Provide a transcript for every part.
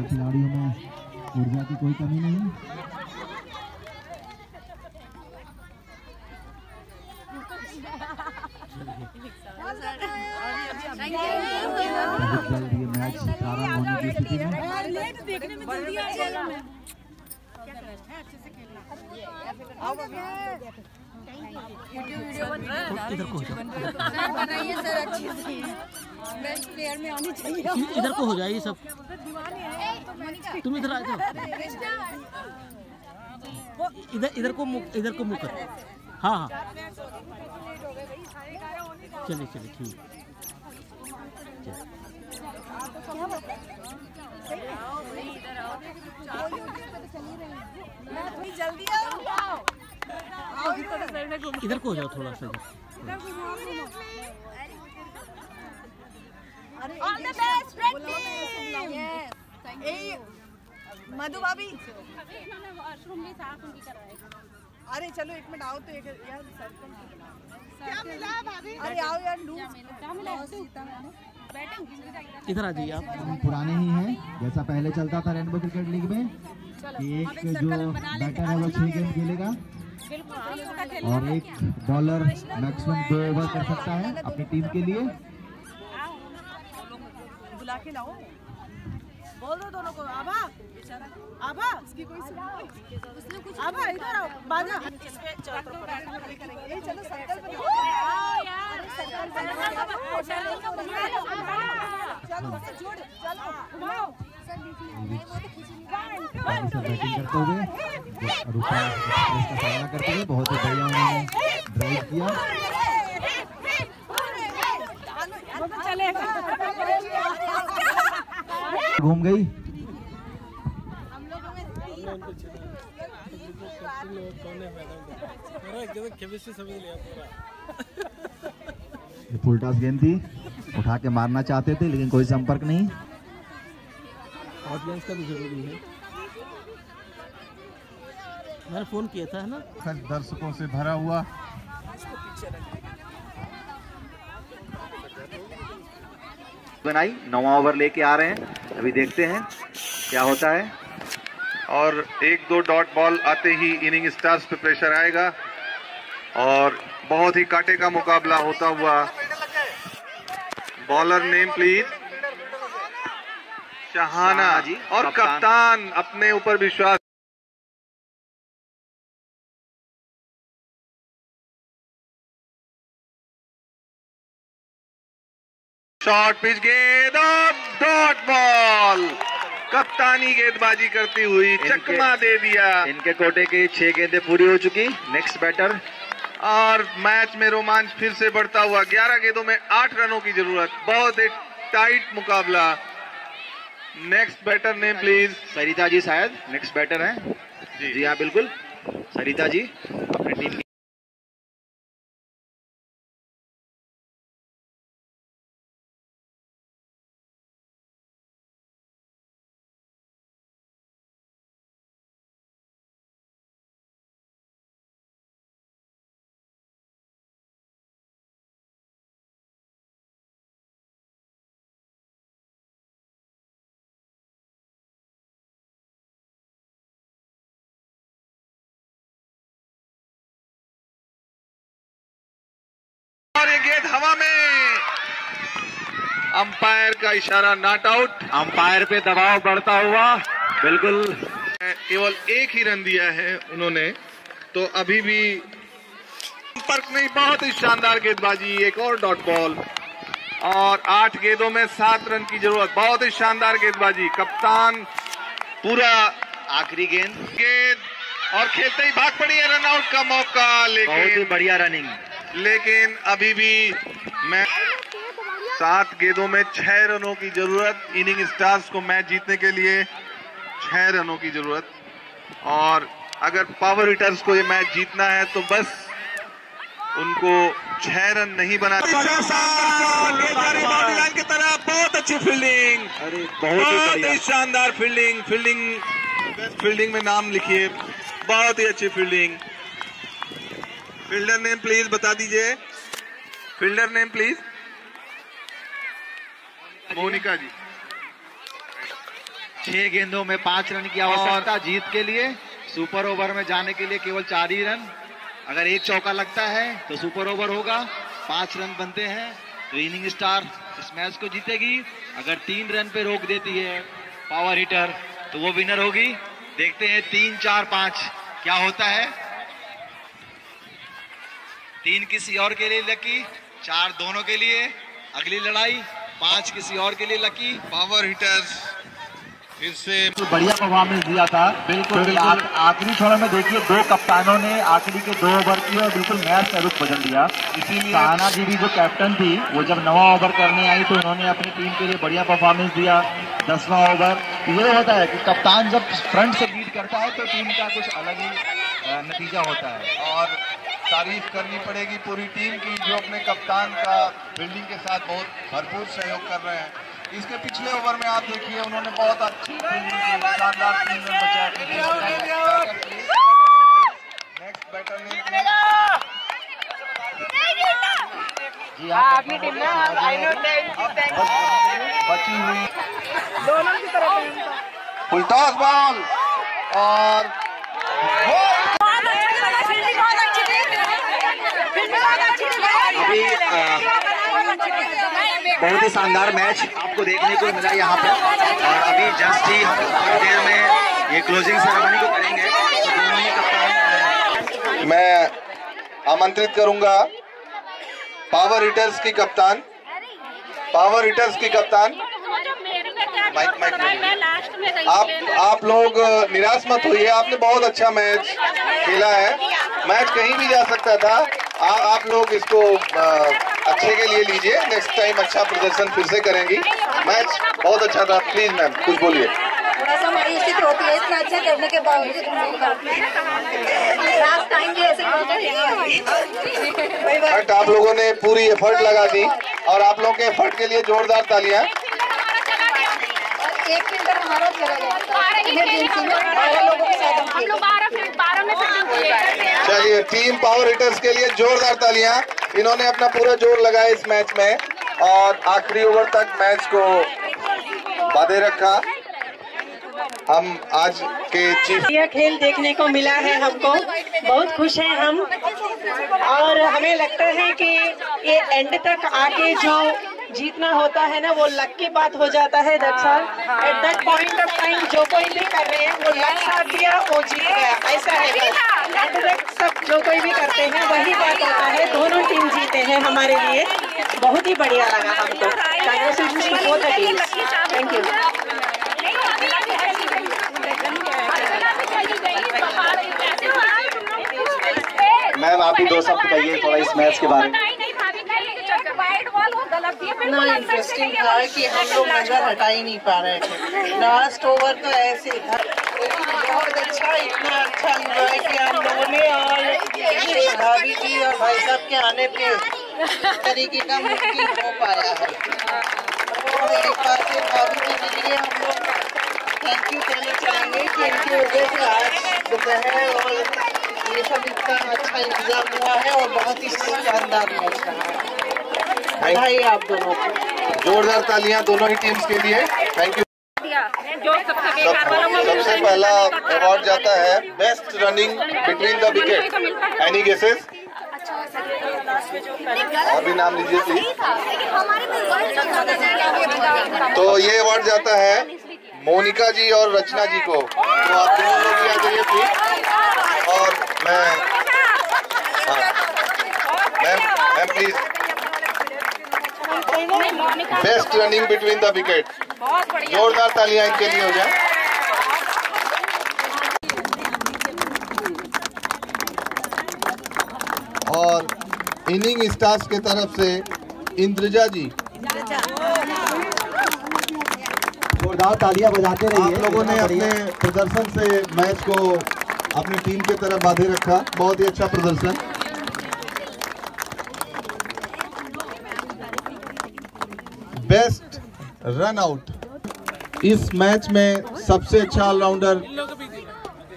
दोनों के खिलाड़ियों में ऊर्जा की कोई कमी नहीं। जल्द में इधर को हो इधर को हो जाए सब। तुम इधर आ जाओ। इधर इधर को इधर को मुक कर हाँ हाँ। चलिए चलिए ठीक। इधर को हो जाओ थोड़ा सा इधर। द बेस्ट रेड टीम ए मधु भाभी। अरे चलो एक मिनट आओ तो एक यार सर्कल क्या मिला भाभी? अरे आओ यार लूज। इधर आ जाइए आप? हम पुराने ही हैं। जैसा पहले चलता था रेनबो क्रिकेट लीग में एक जो बैटर है। वो छह गेंद खेलेगा। और एक बॉलर मैक्सिमम दो ओवर कर सकता है अपनी टीम के लिए। बुला के लाओ। बोल दो दोनों को आभा आभा इसकी कोई सुन आभा इधर आओ बाजा चलो बनाओ चलो चलो। घुमाओ करते हुए सामना करते हुए बहुत ही बढ़िया उन्होंने ड्राइव किया घूम गई? ये फुल टॉस गेंद थी। उठा के मारना चाहते थे लेकिन कोई संपर्क नहीं। ऑडियंस का भी ज़रूरी है। मैंने फ़ोन किया था है ना? दर्शकों से भरा हुआ। बनाई नौवा ओवर लेके आ रहे हैं। अभी देखते हैं क्या होता है। और एक दो डॉट बॉल आते ही इनिंग स्टार्स पे प्रेशर आएगा। और बहुत ही काटे का मुकाबला होता हुआ bowler name please. Shahana ji, और कप्तान। कप्तान अपने ऊपर विश्वास। शॉर्ट पिच गेंद और डॉट बॉल। कप्तानी गेंदबाजी करती हुई चकमा दे दिया। इनके कोटे की छह गेंदें पूरी हो चुकी। नेक्स्ट बैटर और मैच में रोमांच फिर से बढ़ता हुआ। 11 गेंदों में 8 रनों की ज़रूरत। बहुत ही टाइट मुकाबला। Next batter name please Sarita ji शायद। नेक्स्ट बैटर हैं। जी। जी हाँ बिल्कुल। सरिता जी अपनी टीम और ये गेंद हवा में। अंपायर का इशारा नॉट आउट अंपायर पे दबाव बढ़ता हुआ बिल्कुल। केवल एक ही रन दिया है उन्होंने। तो अभी भी संपर्क नहीं बहुत ही शानदार गेंदबाजी एक और डॉट बॉल और आठ गेंदों में सात रन की ज़रूरत बहुत ही शानदार गेंदबाजी। कप्तान पूरा आखिरी गेंद। गेंद और खेलते ही भाग पड़ी है रन आउट का मौका बहुत ही लेकिन बढ़िया रनिंग लेकिन अभी भी मैं सात गेंदों में छह रनों की ज़रूरत इनिंग स्टार्स को मैच जीतने के लिए छह रनों की ज़रूरत। और अगर पावर हिटर्स को ये मैच जीतना है तो बस उनको छह रन नहीं बना की तरफ़ बहुत अच्छी फील्डिंग बहुत ही ही शानदार फील्डिंग फील्डिंग फील्डिंग में नाम लिखिए। बहुत ही अच्छी फील्डिंग फील्डर नेम प्लीज़ बता दीजिए। Fielder name please Monika ji. छह गेंदों में पाँच रन की आवश्यकता जीत के लिए सुपर ओवर में जाने के लिए केवल चार ही रन। अगर एक चौका लगता है तो सुपर ओवर होगा। पाँच रन बनते हैं तो इनिंग स्टार इस मैच को जीतेगी। अगर तीन रन पे रोक देती है पावर हिटर तो वो विनर होगी। देखते हैं तीन चार पाँच क्या होता है। तीन किसी और के लिए लकी चार दोनों के लिए अगली लड़ाई पाँच किसी और के लिए लकी। पावर हिटर्स फिर से तो बढ़िया परफॉर्मेंस दिया था। बिल्कुल आखिरी छोर में देखिए दो कप्तानों ने आखिरी के दो ओवर किए और बिल्कुल मैच का रुख बदल दिया। इसीलिए साना जी भी जो कैप्टन थी वो जब नवा ओवर करने आई तो उन्होंने अपनी टीम के लिए बढ़िया परफॉर्मेंस दिया। दसवां ओवर ये होता है कि कप्तान जब फ्रंट से लीड करता है तो टीम का कुछ अलग ही नतीजा होता है। और तारीफ़ करनी पड़ेगी पूरी टीम की जो अपने कप्तान का फील्डिंग के साथ बहुत भरपूर सहयोग कर रहे हैं। इसके पिछले ओवर में आप देखिए उन्होंने बहुत अच्छी शानदार तीन रन बचा नेक्स्ट बैटर ने जी हाँ। बची हुई। दोनों की तरफ़ फुल टॉस बॉल और अभी अ, बहुत ही शानदार मैच आपको देखने को मिला यहाँ पे। और अभी जस्ट ही हम थोड़ी देर में ये क्लोजिंग सेरेमनी को करेंगे। दोनों कप्तान मैं आमंत्रित करूँगा पावर हिटर्स की कप्तान। पावर हिटर्स की कप्तान। माइक माइक आप आप लोग निराश मत होइए आपने बहुत अच्छा मैच खेला है। मैच कहीं भी जा सकता था। आ, आप लोग इसको अ, अच्छे के लिए लीजिए। नेक्स्ट टाइम अच्छा प्रदर्शन फिर से करेंगी। मैच बहुत अच्छा था। प्लीज़ मैम कुछ बोलिए। थोड़ा सा हमारी स्थिति होती है इतना अच्छा करने के बावजूद हम नहीं करते लास्ट टाइम भी ऐसे बट आप लोगों ने पूरी एफर्ट लगा दी और आप लोगों के एफर्ट के लिए जोरदार तालियाँ। एक फ़िल्टर हमारा चला गया चलिए टीम पावर हिटर्स के लिए जोरदार तालियाँ। इन्होंने अपना पूरा ज़ोर लगाया इस मैच में और आखिरी ओवर तक मैच को बाधे रखा। हम आज के चीफ यह खेल देखने को मिला है हमको। बहुत खुश हैं हम। और हमें लगता है कि ये एंड तक आके जो जीतना होता है ना वो लक की बात हो जाता है दरअसल at that point of time जो कोई भी कर रहे हैं वो लक साथ दिया वो जीत गया। ऐसा है सब जो कोई भी करते हैं, वही बात होता है, दोनों टीम जीते हैं हमारे लिए। बहुत ही बढ़िया लगा हमको। थैंक यू मैम, आप ही दो शब्द कहिए थोड़ा इस मैच के बारे में। इतना इंटरेस्टिंग था कि हम लोग नज़र हटा ही नहीं पा रहे थे। लास्ट ओवर तो ऐसे था। बहुत अच्छा इतना अच्छा एंजॉय किया हम लोगों ने और भाभी जी और भाई साहब के आने पे तरीके का मुमकिन हो पाया है। तो भाभी जी के लिए हम लोग थैंक यू कहना चाहेंगे कि इनकी वजह से आज दोपहर और ये सब इतना अच्छा इंतज़ाम हुआ है और बहुत ही शानदार मैच रहा है। बधाई आप दोनों को। जोरदार तालियाँ दोनों ही टीम्स के लिए। थैंक यू जो सबसे सबसे पहला अवार्ड जाता है best running between the wicket any guesses और भी नाम लीजिए प्लीज़ तो ये अवार्ड जाता है मोनिका जी और रचना जी को। तो आप दोनों लोग आ जाइए प्लीज़ और मैं हाँ। Ma'am ma'am please best running between the wicket जोरदार तालियाँ इनके लिए हो जाए और इनिंग स्टार्स के तरफ़ से इंद्रजा जी। जोरदार तालियाँ बजाते रहिए। आप लोगों ने अपने प्रदर्शन से मैच को अपनी टीम की तरफ़ बांधे रखा। बहुत ही अच्छा प्रदर्शन। रन आउट इस मैच में सबसे अच्छा ऑलराउंडर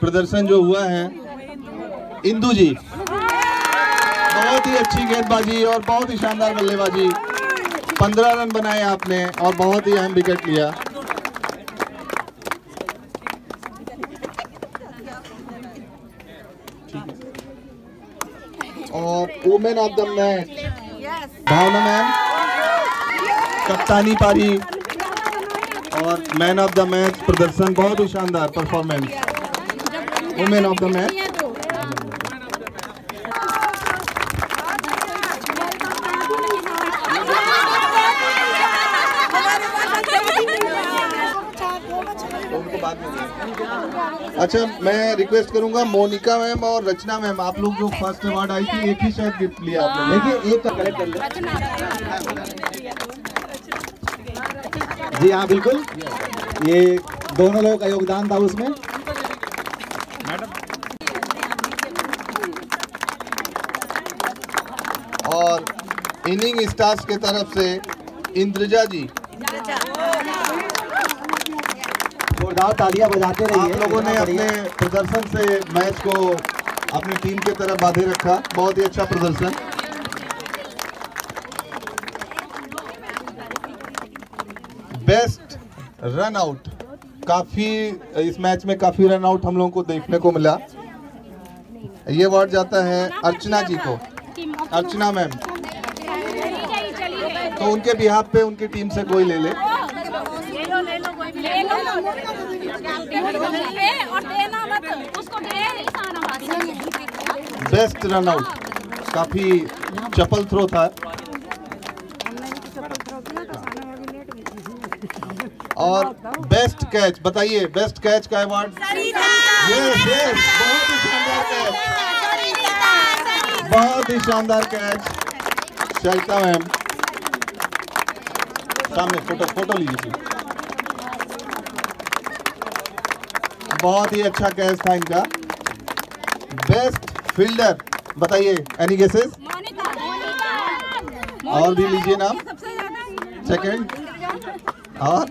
प्रदर्शन जो हुआ है इंदू जी। बहुत ही अच्छी गेंदबाजी और बहुत ही शानदार बल्लेबाजी। पंद्रह रन बनाए आपने और बहुत ही अहम विकेट लिया। और women of the match Bhavna ma'am कप्तानी पारी। और मैन ऑफ़ द मैच प्रदर्शन, बहुत ही शानदार performance women of the match. अच्छा मैं रिक्वेस्ट करूँगा मोनिका मैम और रचना मैम। आप लोग जो फ़र्स्ट अवार्ड आई थी, एक ही शायद गिफ्ट लिया आप लोग देखिए, एक का कलेक्ट कर ले जी हाँ बिल्कुल। ये दोनों लोगों का योगदान था उसमें। और इनिंग स्टार्स के तरफ़ से इंद्रजा जी। जोरदार तालियाँ बजाते रहिए। आप लोगों ने अपने प्रदर्शन से मैच को अपनी टीम के तरफ़ बांधे रखा। बहुत ही अच्छा प्रदर्शन। बेस्ट रन आउट काफ़ी, इस मैच में काफ़ी रन आउट हम लोगों को देखने को मिला। ये अवार्ड जाता है अर्चना जी को। अर्चना मैम तो उनके बिहाफ पे उनकी टीम से कोई ले ले। बेस्ट रन आउट काफ़ी चपल थ्रो था। और बेस्ट कैच बताइए बेस्ट कैच का अवार्ड यस यस बहुत ही शानदार कैच बहुत ही शानदार कैच सरिता मैम सामने फ़ोटो फ़ोटो लीजिए। बहुत ही अच्छा कैच था इनका बेस्ट फील्डर बताइए एनी गेसेस और भी लीजिए नाम। सेकंड और?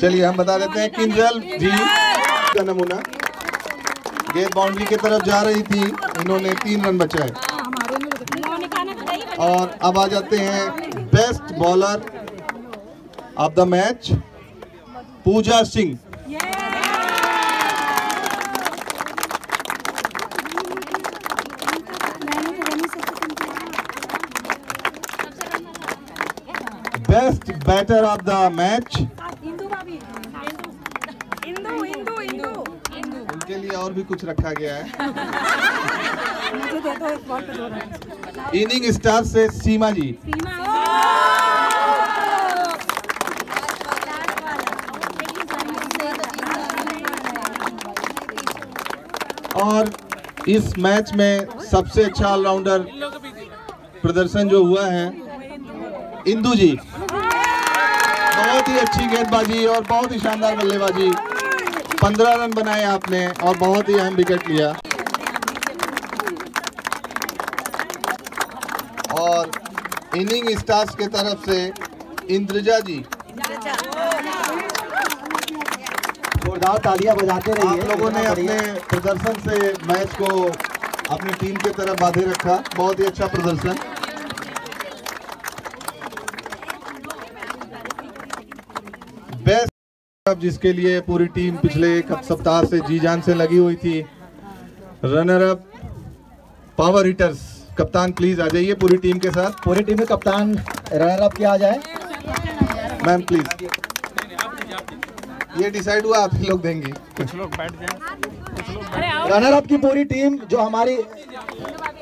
चलिए हम बता देते हैं किंजल जी का नमूना। गेंद बाउंड्री की तरफ़ जा रही थी इन्होंने तीन रन बचाए और अब आ जाते हैं best bowler of the match Pooja Singh. Best batter of the match Indu Indu Indu उनके लिए और भी कुछ रखा गया है। इनिंग स्टार से सीमा जी। और इस मैच में सबसे अच्छा ऑलराउंडर प्रदर्शन जो हुआ है इंदू जी। बहुत ही अच्छी गेंदबाजी और बहुत ही शानदार बल्लेबाजी। पंद्रह रन बनाए आपने और बहुत ही अहम विकेट लिया। और इनिंग स्टार्स के तरफ़ से इंद्रजा जी। जोरदार तालियाँ बजाते रहिए। आप लोगों ने अपने प्रदर्शन से मैच को अपनी टीम की तरफ़ बांधे रखा। बहुत ही अच्छा प्रदर्शन। बेस्ट जिसके लिए पूरी टीम पिछले एक सप्ताह से जी जान से लगी हुई थी। रनर अप पावर हिटर्स कप्तान प्लीज़ आ जाइए पूरी टीम के साथ। पूरी टीम में कप्तान रनर अप किया जाए। मैम प्लीज़ ये डिसाइड हुआ आप ही लोग देंगे। रनर अप की पूरी टीम जो हमारी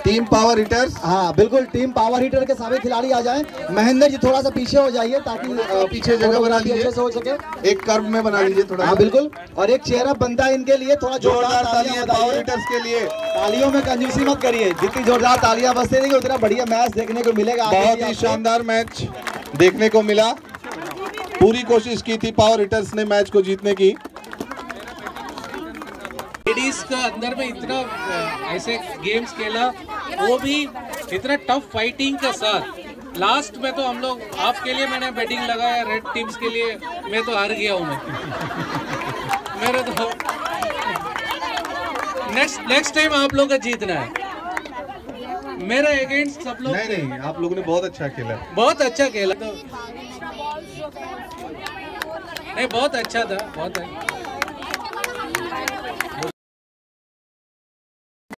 टीम पावर हिटर्स हाँ बिल्कुल टीम पावर हीटर के सभी खिलाड़ी आ जाएँ। महेंद्र जी थोड़ा सा पीछे हो जाइए ताकि पीछे जगह बना लीजिए। अच्छे से हो सके। एक कर्व में बना लीजिए थोड़ा। हाँ बिल्कुल। और एक चेहरा बनता है इनके लिए थोड़ा जोरदार तालियाँ पावर हिटर्स के लिए। तालियों में कंजूसी मत करिए। जितनी जोरदार तालियाँ बजते रहेंगे उतना बढ़िया मैच देखने को मिलेगा। बहुत ही शानदार मैच देखने को मिला। पूरी कोशिश की थी पावर हिटर्स ने मैच को जीतने की। लेडीज़ का अंदर में इतना ऐसे गेम्स खेला वो भी इतना टफ फाइटिंग के साथ। लास्ट में तो हम लोग आपके लिए मैंने बैटिंग लगाया रेड टीम्स के लिए मैं तो हार गया हूँ मैं। मेरे तो नेक्स्ट नेक्स्ट टाइम आप लोग का जीतना है। मेरा अगेंस्ट सब लोग नहीं नहीं आप लोगों ने बहुत अच्छा खेला। बहुत अच्छा खेला। तो नहीं बहुत अच्छा था बहुत अच्छा।